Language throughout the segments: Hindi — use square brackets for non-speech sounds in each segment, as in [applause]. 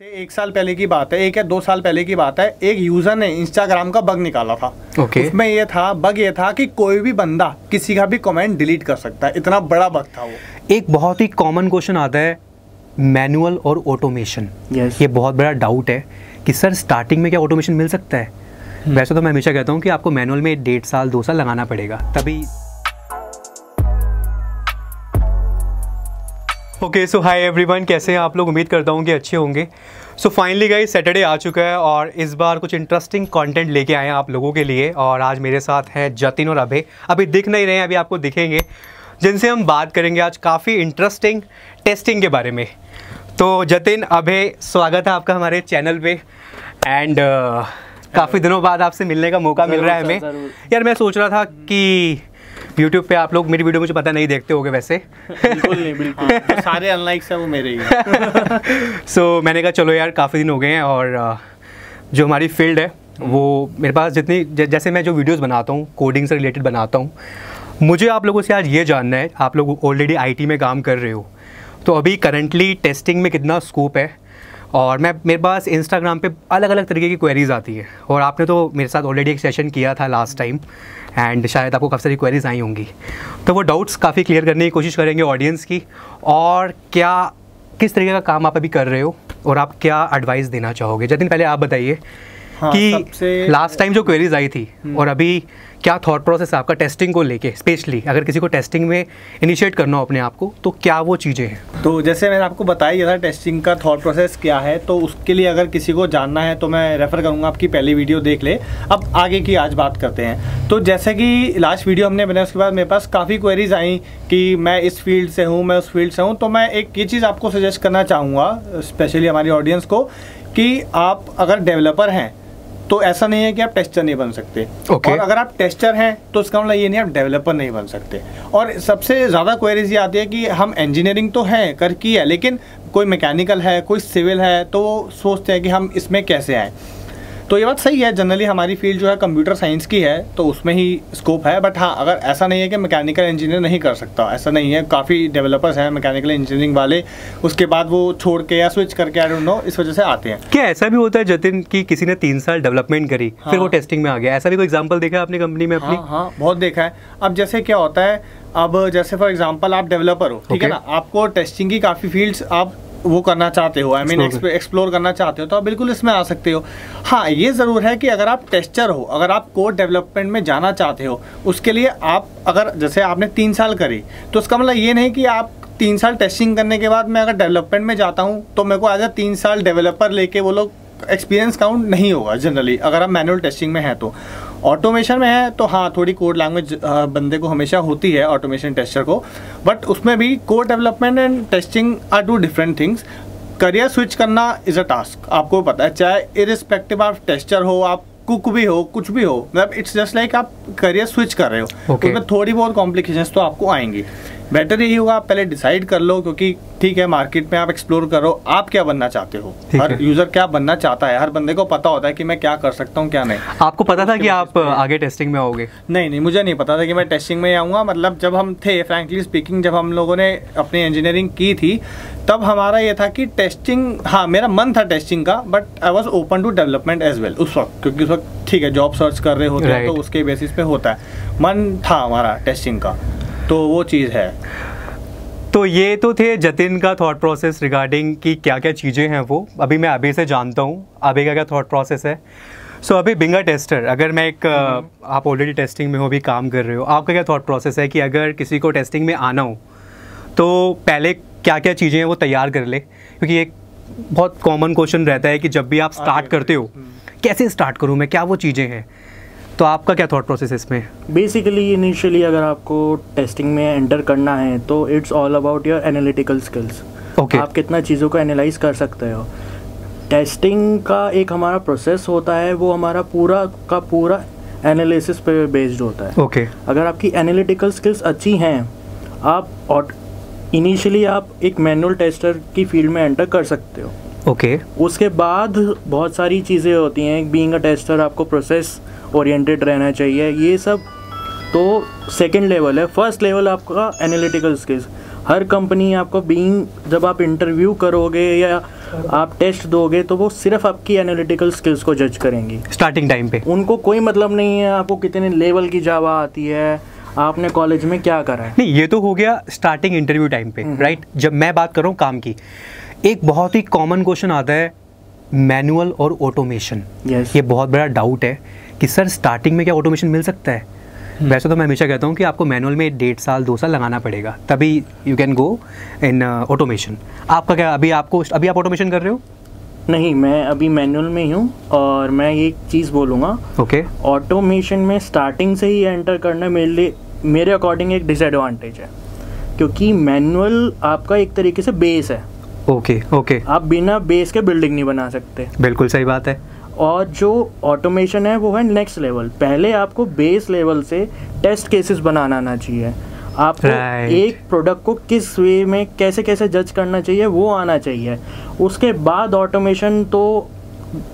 से एक साल पहले की बात है एक या दो साल पहले की बात है एक यूज़र ने इंस्टाग्राम का बग निकाला था। ओके उसमें ये था बग ये था कि कोई भी बंदा किसी का भी कमेंट डिलीट कर सकता है। इतना बड़ा बग था वो। एक बहुत ही कॉमन क्वेश्चन आता है मैनुअल और ऑटोमेशन Yes. ये बहुत बड़ा डाउट है कि सर स्टार्टिंग में क्या ऑटोमेशन मिल सकता है? Hmm. वैसे तो मैं हमेशा कहता हूँ कि आपको मैनुअल में डेढ़ साल दो साल लगाना पड़ेगा। तभी ओके सो हाय एवरीवन कैसे हैं आप लोग? उम्मीद करता हूँ कि अच्छे होंगे। सो फाइनली गई सैटरडे आ चुका है और इस बार कुछ इंटरेस्टिंग कंटेंट लेके आए हैं आप लोगों के लिए। और आज मेरे साथ हैं जतिन और अभय। अभी दिख नहीं रहे हैं अभी आपको दिखेंगे। जिनसे हम बात करेंगे आज काफ़ी इंटरेस्टिंग टेस्टिंग के बारे में। तो जतिन अभय स्वागत है आपका हमारे चैनल पे। एंड काफ़ी दिनों बाद आपसे मिलने का मौका मिल रहा है हमें। यार मैं सोच रहा था कि यूट्यूब पे आप लोग मेरी वीडियो मुझे पता नहीं देखते होगे वैसे बिल्कुल नहीं बिल्कुल जो सारे अनलाइक्स है वो मेरे ही। सो [laughs] मैंने कहा चलो यार काफ़ी दिन हो गए हैं और जो हमारी फ़ील्ड है वो मेरे पास जितनी जैसे मैं जो वीडियोस बनाता हूँ कोडिंग से रिलेटेड बनाता हूँ मुझे आप लोगों से आज ये जानना है आप लोग ऑलरेडी आईटी में काम कर रहे हो तो अभी करंटली टेस्टिंग में कितना स्कोप है और मैं, मेरे पास इंस्टाग्राम पे अलग अलग तरीके की क्वेरीज आती है। और आपने तो मेरे साथ ऑलरेडी एक सेशन किया था लास्ट टाइम एंड शायद आपको काफ़ी सारी क्वेरीज आई होंगी। तो वो डाउट्स काफ़ी क्लियर करने की कोशिश करेंगे ऑडियंस की। और क्या, किस तरीके का काम आप अभी कर रहे हो? और आप क्या एडवाइस देना चाहोगे? जतिन, पहले आप बताइए। हाँ, कि लास्ट टाइम जो क्वेरीज आई थी और अभी क्या थॉट प्रोसेस है आपका टेस्टिंग को लेके स्पेशली अगर किसी को टेस्टिंग में इनिशिएट करना हो अपने आप को तो क्या वो चीज़ें हैं? तो जैसे मैंने आपको बताया था टेस्टिंग का थॉट प्रोसेस क्या है तो उसके लिए अगर किसी को जानना है तो मैं रेफर करूँगा आपकी पहली वीडियो देख ले। अब आगे की आज बात करते हैं। तो जैसे कि लास्ट वीडियो हमने बनाया उसके बाद मेरे पास काफ़ी क्वेरीज आई कि मैं इस फ़ील्ड से हूँ मैं उस फ़ील्ड से हूँ तो मैं एक ये चीज़ आपको सजेस्ट करना चाहूँगा स्पेशली हमारी ऑडियंस को कि आप अगर डेवलपर हैं तो ऐसा नहीं है कि आप टेस्टर नहीं बन सकते। Okay. और अगर आप टेस्टर हैं तो इसका मतलब ये नहीं आप डेवलपर नहीं बन सकते। और सबसे ज़्यादा क्वेरीज ये आती है कि हम इंजीनियरिंग तो है कर की है लेकिन कोई मैकेनिकल है कोई सिविल है तो वो सोचते हैं कि हम इसमें कैसे आए। तो ये बात सही है जनरली हमारी फ़ील्ड जो है कंप्यूटर साइंस की है तो उसमें ही स्कोप है बट हाँ अगर ऐसा नहीं है कि मैकेनिकल इंजीनियर नहीं कर सकता ऐसा नहीं है काफ़ी डेवलपर्स हैं मैकेनिकल इंजीनियरिंग वाले उसके बाद वो छोड़ के या स्विच करके आई डोंट नो इस वजह से आते हैं। क्या ऐसा भी होता है जतिन कि किसी ने तीन साल डेवलपमेंट करी हाँ, फिर। वो टेस्टिंग में आ गया? ऐसा भी कोई एग्ज़ाम्पल देखा है आपने कंपनी में अपनी? हाँ हाँ बहुत देखा है। अब जैसे क्या होता है अब जैसे फॉर एग्ज़ाम्पल आप डेवलपर हो ठीक है ना आपको टेस्टिंग की काफ़ी फील्ड्स आप वो करना चाहते हो आई मीन एक्सप्लोर करना चाहते हो तो आप बिल्कुल इसमें आ सकते हो। हाँ ये ज़रूर है कि अगर आप टेस्टर हो अगर आप कोड डेवलपमेंट में जाना चाहते हो उसके लिए आप अगर जैसे आपने तीन साल करी तो उसका मतलब ये नहीं कि आप तीन साल टेस्टिंग करने के बाद मैं अगर डेवलपमेंट में जाता हूँ तो मेरे को एज अ तीन साल डेवलपर लेके वो लोग एक्सपीरियंस काउंट नहीं होगा जनरली अगर आप मैनुअल टेस्टिंग में हैं तो। ऑटोमेशन में है तो हाँ थोड़ी कोड लैंग्वेज बंदे को हमेशा होती है ऑटोमेशन टेस्टर को। बट उसमें भी code development and testing are two different things career switch करना इज़ अ टास्क आपको पता है। चाहे इरिस्पेक्टिव ऑफ़ टेस्टर हो आप कुक भी हो कुछ भी हो मतलब इट्स जस्ट लाइक आप करियर स्विच कर रहे हो। Okay. उसमें थोड़ी बहुत कॉम्प्लिकेशंस तो आपको आएँगी। बेटर यही होगा आप पहले डिसाइड कर लो क्योंकि ठीक है मार्केट में आप एक्सप्लोर करो आप क्या बनना चाहते हो? हर यूज़र क्या बनना चाहता है? हर बंदे को पता होता है कि मैं क्या कर सकता हूँ क्या नहीं। आपको पता था कि आप आगे टेस्टिंग में आओगे? नहीं नहीं मुझे नहीं पता था कि मैं टेस्टिंग में आऊँगा। मतलब जब हम थे फ्रेंकली स्पीकिंग जब हम लोगों ने अपनी इंजीनियरिंग की थी तब हमारा ये था कि टेस्टिंग हाँ मेरा मन था टेस्टिंग का but I was open to development as well उस वक्त क्योंकि उस वक्त ठीक है जॉब सर्च कर रहे होते हैं तो उसके बेसिस पे होता है। मन था हमारा टेस्टिंग का। तो वो चीज़ है। तो ये तो थे जतिन का थॉट प्रोसेस रिगार्डिंग कि क्या क्या चीज़ें हैं वो। अभी मैं अभी से जानता हूँ अभी का क्या थॉट प्रोसेस है। सो so, अभी बिंगा टेस्टर अगर मैं एक आप ऑलरेडी टेस्टिंग में हो भी काम कर रहे हो आपका क्या थॉट प्रोसेस है कि अगर किसी को टेस्टिंग में आना हो तो पहले क्या क्या चीज़ें हैं वो तैयार कर ले? क्योंकि एक बहुत कॉमन क्वेश्चन रहता है कि जब भी आप स्टार्ट करते हो कैसे स्टार्ट करूँ मैं? क्या वो चीज़ें हैं? तो आपका क्या थॉट प्रोसेस है इसमें बेसिकली इनिशियली अगर आपको टेस्टिंग में एंटर करना है तो it's all about your analytical skills Okay. आप कितना चीज़ों को एनालाइज कर सकते हो टेस्टिंग का एक हमारा प्रोसेस होता है वो हमारा पूरा का पूरा एनालिसिस पे बेस्ड होता है ओके okay. अगर आपकी एनालिटिकल स्किल्स अच्छी हैं आप इनिशियली आप एक मैनुअल टेस्टर की फ़ील्ड में एंटर कर सकते हो ओके okay. उसके बाद बहुत सारी चीज़ें होती हैं बीइंग अ टेस्टर आपको प्रोसेस ओरिएंटेड रहना चाहिए। ये सब तो सेकेंड लेवल है। फ़र्स्ट लेवल आपका एनालिटिकल स्किल्स हर कंपनी आपको बीइंग जब आप इंटरव्यू करोगे या आप टेस्ट दोगे तो वो सिर्फ़ आपकी एनालिटिकल स्किल्स को जज करेंगी। स्टार्टिंग टाइम पे। उनको कोई मतलब नहीं है आपको कितने लेवल की जावा आती है आपने कॉलेज में क्या करा है। नहीं ये तो हो गया स्टार्टिंग इंटरव्यू टाइम पे राइट जब मैं बात कर रहा हूँ काम की एक बहुत ही कॉमन क्वेश्चन आता है मैनुअल और ऑटोमेशन Yes. ये बहुत बड़ा डाउट है। कि सर स्टार्टिंग में क्या ऑटोमेशन मिल सकता है? वैसे तो मैं हमेशा कहता हूँ कि आपको मैनुअल में डेढ़ साल दो साल लगाना पड़ेगा। तभी you can go in automation आपका क्या अभी आपको अभी आप ऑटोमेशन कर रहे हो? नहीं मैं अभी मैनुअल में ही हूँ और मैं ये एक चीज़ बोलूँगा। Okay okay. ऑटोमेशन में स्टार्टिंग से ही एंटर करना मेरे लिए मेरे अकॉर्डिंग एक डिसएडवांटेज है। क्योंकि मैनुअल आपका एक तरीके से बेस है। Okay okay, okay okay. आप बिना बेस के बिल्डिंग नहीं बना सकते। बिल्कुल सही बात है। और जो ऑटोमेशन है वो है नेक्स्ट लेवल पहले आपको बेस लेवल से टेस्ट केसेस बनाना आना चाहिए। आपको Right. एक प्रोडक्ट को किस वे में कैसे कैसे जज करना चाहिए वो आना चाहिए। उसके बाद ऑटोमेशन तो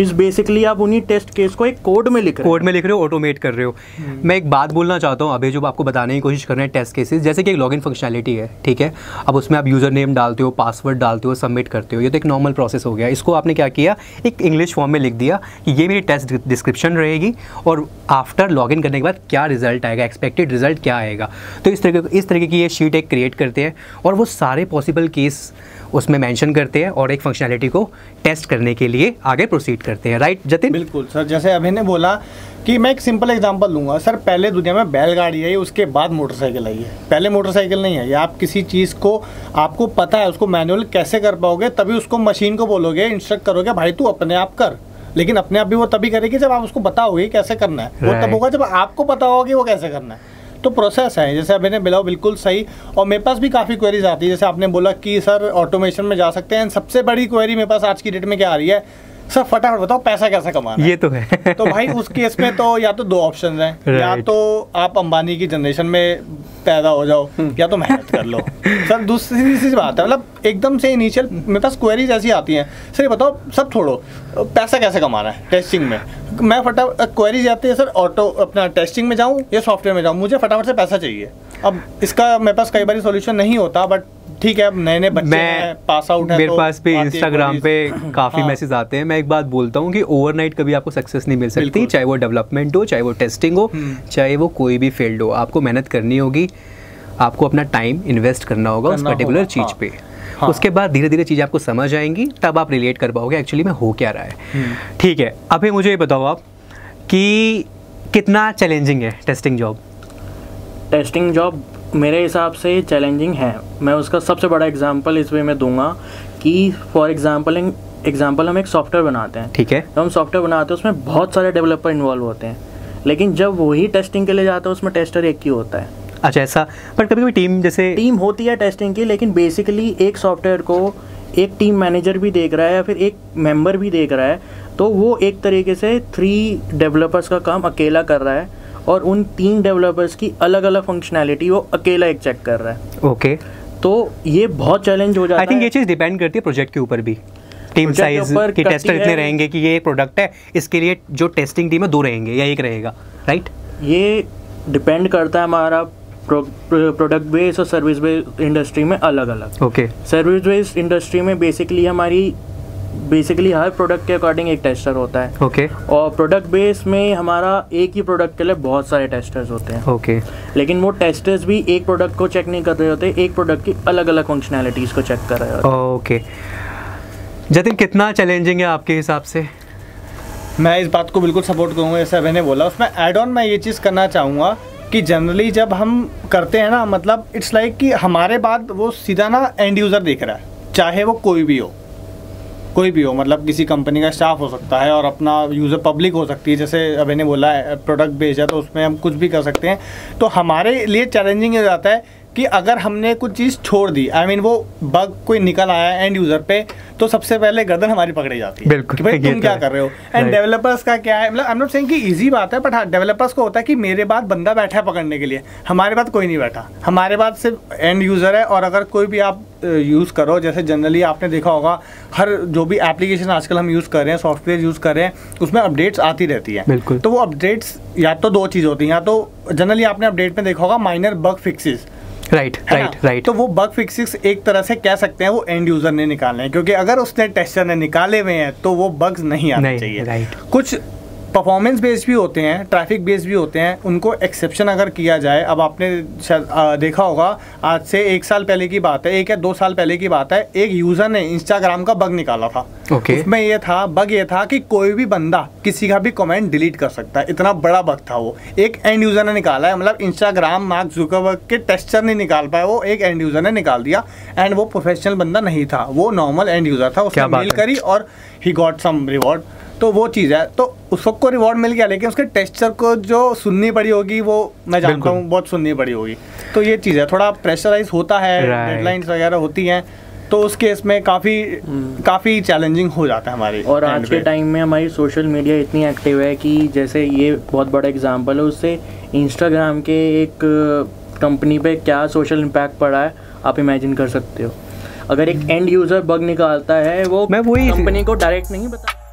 इस बेसिकली आप उन्हीं टेस्ट केस को एक कोड में लिख रहे कोड में लिख रहे हो ऑटोमेट कर रहे हो। मैं एक बात बोलना चाहता हूँ अभी जो आपको बताने की कोशिश कर रहे हैं टेस्ट केसेस जैसे कि एक लॉगिन फंक्शनैलिटी है ठीक है? अब उसमें आप यूज़र नेम डालते हो पासवर्ड डालते हो सबमिट करते हो ये तो एक नॉर्मल प्रोसेस हो गया। इसको आपने क्या किया? एक इंग्लिश फॉर्म में लिख दिया कि ये मेरी टेस्ट डिस्क्रिप्शन रहेगी और आफ्टर लॉगिन करने के बाद क्या रिज़ल्ट आएगा एक्सपेक्टेड रिज़ल्ट क्या आएगा? तो इस तरीके इस तरीके की ये शीट एक क्रिएट करते हैं और वो सारे पॉसिबल केस उसमें मेंशन करते हैं और एक फंक्शनैलिटी को टेस्ट करने के लिए आगे प्रोसीड करते हैं। राइट जतिन? बिल्कुल सर जैसे अभी ने बोला कि मैं एक सिंपल एग्जांपल लूँगा। सर पहले दुनिया में बैलगाड़ी आई उसके बाद मोटरसाइकिल आई है। पहले मोटरसाइकिल नहीं आई। आप किसी चीज़ को आपको पता है उसको मैनुअल कैसे कर पाओगे तभी उसको मशीन को बोलोगे इंस्ट्रक्ट करोगे भाई तू अपने आप कर। लेकिन अपने आप भी वो तभी करेगी जब आप उसको बताओगे कैसे करना है। वो तब होगा जब आपको पता होगा कि वो कैसे करना है। तो प्रोसेस है। जैसे अभी ने बिलाओ बिल्कुल सही। और मेरे पास भी काफ़ी क्वेरीज आती है। जैसे आपने बोला कि, सर ऑटोमेशन में जा सकते हैं। सबसे बड़ी क्वेरी मेरे पास आज की डेट में क्या आ रही है? सर फटाफट बताओ पैसा कैसे कमाना ये तो है। [laughs] तो भाई उस केस में तो या तो दो ऑप्शन हैं। या तो आप अंबानी की जनरेशन में पैदा हो जाओ या तो मेहनत कर लो। [laughs] सर दूसरी सी बात है मतलब एकदम से इनिशियल मेरे पास क्वेरीज ऐसी आती हैं। सर ये बताओ सब छोड़ो पैसा कैसे कमाना है टेस्टिंग में? मैं फटाफट क्वेरीज आती है सर ऑटो अपना टेस्टिंग में जाऊँ या सॉफ्टवेयर में जाऊँ मुझे फटाफट से पैसा चाहिए। अब इसका मेरे पास कई बार सोल्यूशन नहीं होता बट ठीक है अब नए नए बच्चे हैं मैं पास आउट है मेरे तो पास है इंस्टाग्राम पे काफ़ी हाँ। मैसेज आते हैं मैं एक बात बोलता हूँ कि ओवरनाइट कभी आपको सक्सेस नहीं मिल सकती चाहे वो डेवलपमेंट हो चाहे वो टेस्टिंग हो हम्म। चाहे वो कोई भी फ़ील्ड हो आपको मेहनत करनी होगी आपको अपना टाइम इन्वेस्ट करना होगा उस पर्टिकुलर चीज़ हाँ। पे हाँ। उसके बाद धीरे धीरे चीज़ें आपको समझ आएँगी तब आप रिलेट कर पाओगे एक्चुअली में हो क्या रहा है हम्म। ठीक है अभी मुझे ये बताओ आप कि कितना चैलेंजिंग है टेस्टिंग जॉब टेस्टिंग जॉब मेरे हिसाब से चैलेंजिंग है। मैं उसका सबसे बड़ा एग्जांपल इस वे में दूँगा कि फॉर एग्जांपल एग्जांपल हम एक सॉफ्टवेयर बनाते हैं। ठीक है। जब हम सॉफ्टवेयर बनाते हैं उसमें बहुत सारे डेवलपर इन्वॉल्व होते हैं। लेकिन जब वही टेस्टिंग के लिए जाता है उसमें टेस्टर एक ही होता है। अच्छा ऐसा। पर कभी कभी टीम जैसे टीम होती है टेस्टिंग की लेकिन बेसिकली एक सॉफ्टवेयर को एक टीम मैनेजर भी देख रहा है या फिर एक मेंबर भी देख रहा है तो वो एक तरीके से थ्री डेवलपर्स का काम अकेला कर रहा है। और उन तीन डेवलपर्स की अलग अलग फंक्शनैलिटी वो अकेला एक चेक कर रहा है। ओके तो ये बहुत चैलेंज हो जाता आई थिंक ये चीज़ डिपेंड करती है प्रोजेक्ट के ऊपर भी। टीम साइज़ की टेस्टर इतने रहेंगे कि ये एक प्रोडक्ट है इसके लिए जो टेस्टिंग टीम है दो रहेंगे या एक रहेगा राइट ये डिपेंड करता है हमारा प्रोडक्ट बेस और सर्विस बेस्ड इंडस्ट्री में अलग अलग ओके सर्विस बेस्ड इंडस्ट्री में बेसिकली हमारी बेसिकली हर प्रोडक्ट के अकॉर्डिंग एक टेस्टर होता है ओके okay. और प्रोडक्ट बेस में हमारा एक ही प्रोडक्ट के लिए बहुत सारे टेस्टर्स होते हैं ओके okay. लेकिन वो टेस्टर्स भी एक प्रोडक्ट को चेक नहीं कर रहे होते एक प्रोडक्ट की अलग अलग फंक्शनैलिटीज़ को चेक कर रहे होते ओके okay. जतिन कितना चैलेंजिंग है आपके हिसाब से मैं इस बात को बिल्कुल सपोर्ट करूँगा जैसे मैंने बोला उसमें एड ऑन मैं ये चीज़ करना चाहूँगा कि जनरली जब हम करते हैं ना मतलब इट्स लाइक कि हमारे बाद वो सीधा ना एंड यूज़र देख रहा है चाहे वो कोई भी हो कोई भी हो मतलब किसी कंपनी का स्टाफ हो सकता है और अपना यूज़र पब्लिक हो सकती है। जैसे अभी ने बोला है प्रोडक्ट बेच है तो उसमें हम कुछ भी कर सकते हैं। तो हमारे लिए चैलेंजिंग हो जाता है कि अगर हमने कुछ चीज़ छोड़ दी आई I मीन mean, वो बग कोई निकल आया एंड यूज़र पे तो सबसे पहले गर्दन हमारी पकड़ी जाती है बिल्कुल, कि भाई तुम क्या कर रहे हो? एंड डेवलपर्स का क्या है? मतलब आई एम नॉट सेइंग कि इजी बात है बट हाँ डेवलपर्स को होता है कि मेरे बाद बंदा बैठा है पकड़ने के लिए। हमारे पास कोई नहीं बैठा। हमारे पास सिर्फ़ एंड यूज़र है और अगर कोई भी आप यूज़ करो जैसे जनरली आपने देखा होगा हर जो भी एप्लीकेशन आजकल हम यूज़ कर रहे हैं सॉफ्टवेयर यूज़ कर रहे हैं उसमें अपडेट्स आती रहती है। बिल्कुल। तो वो अपडेट्स या तो दो चीज़ होती हैं या तो जनरली आपने अपडेट में देखा होगा minor bug fixes right right right तो वो बग फिक्सिस एक तरह से कह सकते हैं वो एंड यूज़र ने निकाले हैं क्योंकि अगर उसने टेस्टर ने निकाले हुए हैं तो वो बग्स नहीं आने चाहिए। right. कुछ परफॉर्मेंस बेस्ड भी होते हैं ट्रैफ़िक बेस्ड भी होते हैं उनको एक्सेप्शन अगर किया जाए अब आपने आ, देखा होगा आज से एक साल पहले की बात है एक या दो साल पहले की बात है एक यूज़र ने इंस्टाग्राम का बग निकाला था। Okay. उसमें ये था बग ये था कि कोई भी बंदा किसी का भी कमेंट डिलीट कर सकता है। इतना बड़ा बग था वो। एक एंड यूज़र ने निकाला है मतलब इंस्टाग्राम मार्क जुकरबर्ग के टेस्टर नहीं निकाल पाया वो एक एंड यूज़र ने निकाल दिया। एंड वो प्रोफेशनल बंदा नहीं था। वो नॉर्मल एंड यूज़र था उसने मेल करी और ही गॉट सम रिवॉर्ड तो वो चीज़ है। तो उसको रिवॉर्ड मिल गया लेकिन उसके टेस्टर को जो सुननी पड़ी होगी वो मैं जानता हूँ बहुत सुननी पड़ी होगी। तो ये चीज़ है। थोड़ा प्रेशराइज होता है डेडलाइंस वगैरह होती हैं। तो उस केस में काफ़ी काफ़ी चैलेंजिंग हो जाता है हमारे और आज के टाइम में हमारी सोशल मीडिया इतनी एक्टिव है कि जैसे ये बहुत बड़ा एग्ज़ाम्पल है उससे इंस्टाग्राम के एक कंपनी पे क्या सोशल इम्पैक्ट पड़ा है आप इमेजिन कर सकते हो। अगर एक एंड यूज़र बग निकालता है वो मैं वही- कंपनी को डायरेक्ट नहीं बता